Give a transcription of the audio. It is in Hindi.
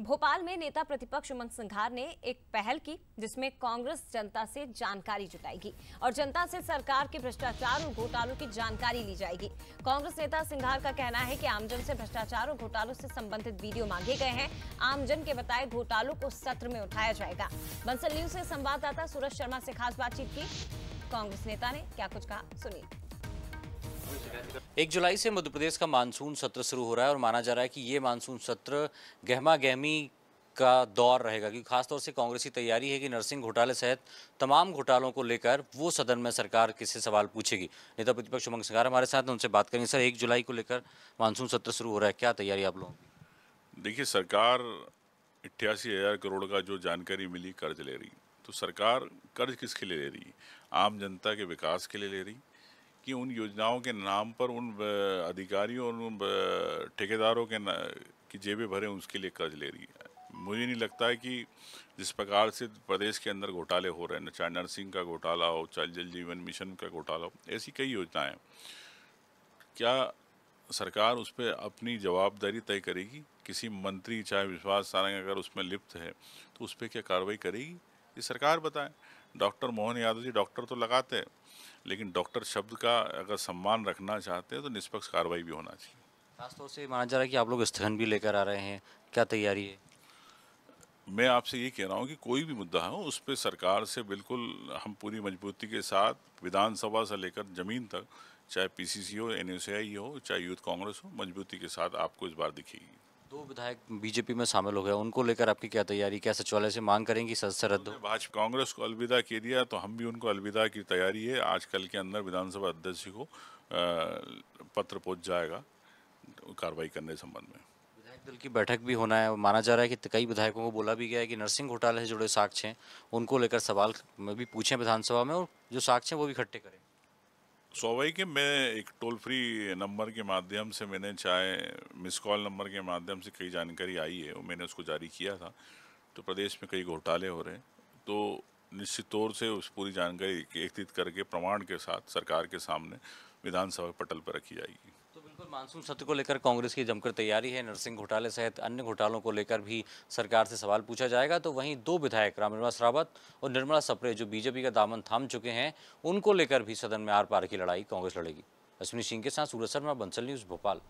भोपाल में नेता प्रतिपक्ष उमंग सिंघार ने एक पहल की, जिसमें कांग्रेस जनता से जानकारी जुटाएगी और जनता से सरकार के भ्रष्टाचार और घोटालों की जानकारी ली जाएगी। कांग्रेस नेता सिंघार का कहना है कि आमजन से भ्रष्टाचार और घोटालों से संबंधित वीडियो मांगे गए हैं। आमजन के बताए घोटालों को सत्र में उठाया जाएगा। बंसल न्यूज़ से संवाददाता सूरज शर्मा से खास बातचीत की। कांग्रेस नेता ने क्या कुछ कहा, सुनिए। एक जुलाई से मध्य प्रदेश का मानसून सत्र शुरू हो रहा है और माना जा रहा है कि ये मानसून सत्र गहमा गहमी का दौर रहेगा, क्योंकि खासतौर से कांग्रेस की तैयारी है कि नरसिंह घोटाले सहित तमाम घोटालों को लेकर वो सदन में सरकार किससे सवाल पूछेगी। नेता प्रतिपक्ष उमंग सिंगार हमारे साथ उनसे बात करेंगे। सर, एक जुलाई को लेकर मानसून सत्र शुरू हो रहा है। क्या तैयारी आप लोगों की? देखिए, सरकार अट्ठासी हज़ार करोड़ का जो जानकारी मिली कर्ज ले रही तो सरकार कर्ज किसके लिए ले रही? आम जनता के विकास के लिए ले रही कि उन योजनाओं के नाम पर, उन अधिकारियों और उन ठेकेदारों के की जेबें भरे, उसके लिए कर्ज ले रही है। मुझे नहीं लगता है कि जिस प्रकार से प्रदेश के अंदर घोटाले हो रहे हैं, चाहे नर्सिंग का घोटाला हो, चाहे जल जीवन मिशन का घोटाला हो, ऐसी कई योजनाएँ क्या सरकार उस पर अपनी जवाबदारी तय करेगी? किसी मंत्री, चाहे विश्वास सारंग अगर उसमें लिप्त है तो उस पर क्या कार्रवाई करेगी? ये सरकार बताए। डॉक्टर मोहन यादव जी डॉक्टर तो लगाते हैं लेकिन डॉक्टर शब्द का अगर सम्मान रखना चाहते हैं तो निष्पक्ष कार्रवाई भी होना चाहिए। खासतौर से माना जा रहा है कि आप लोग स्थगन भी लेकर आ रहे हैं। क्या तैयारी है? मैं आपसे ये कह रहा हूँ कि कोई भी मुद्दा हो उस पर सरकार से बिल्कुल हम पूरी मजबूती के साथ विधानसभा से लेकर ज़मीन तक चाहे पीसीसी हो एनएसआई हो चाहे यूथ कांग्रेस हो मजबूती के साथ आपको इस बार दिखेगी। दो विधायक बीजेपी में शामिल हो गए उनको लेकर आपकी क्या तैयारी क्या सचिवालय से मांग करेंगी सदस्य रद्द हो भाजपा कांग्रेस को अलविदा के दिया तो हम भी उनको अलविदा की तैयारी है। आजकल के अंदर विधानसभा अध्यक्ष को पत्र पहुँच जाएगा कार्रवाई करने संबंध में। विधायक दल की बैठक भी होना है माना जा रहा है कि कई विधायकों को बोला भी गया है कि नरसिंह घोटाले से जुड़े साक्ष्य हैं उनको लेकर सवाल में भी पूछें विधानसभा में और जो साक्ष्य हैं वो भी इकट्ठे करें। स्वाभाविक है मैं एक टोल फ्री नंबर के माध्यम से मैंने चाहे मिस कॉल नंबर के माध्यम से कई जानकारी आई है और मैंने उसको जारी किया था। तो प्रदेश में कई घोटाले हो रहे हैं। तो निश्चित तौर से उस पूरी जानकारी एकत्रित करके प्रमाण के साथ सरकार के सामने विधानसभा पटल पर रखी जाएगी। मानसून सत्र को लेकर कांग्रेस की जमकर तैयारी है। नरसिंह घोटाले सहित अन्य घोटालों को लेकर भी सरकार से सवाल पूछा जाएगा। तो वहीं दो विधायक रामनिवास रावत और निर्मला सप्रे, जो बीजेपी का दामन थाम चुके हैं, उनको लेकर भी सदन में आर पार की लड़ाई, कांग्रेस लड़ेगी। अश्विनी सिंह के साथ सूरज शर्मा, बंसल न्यूज़, भोपाल।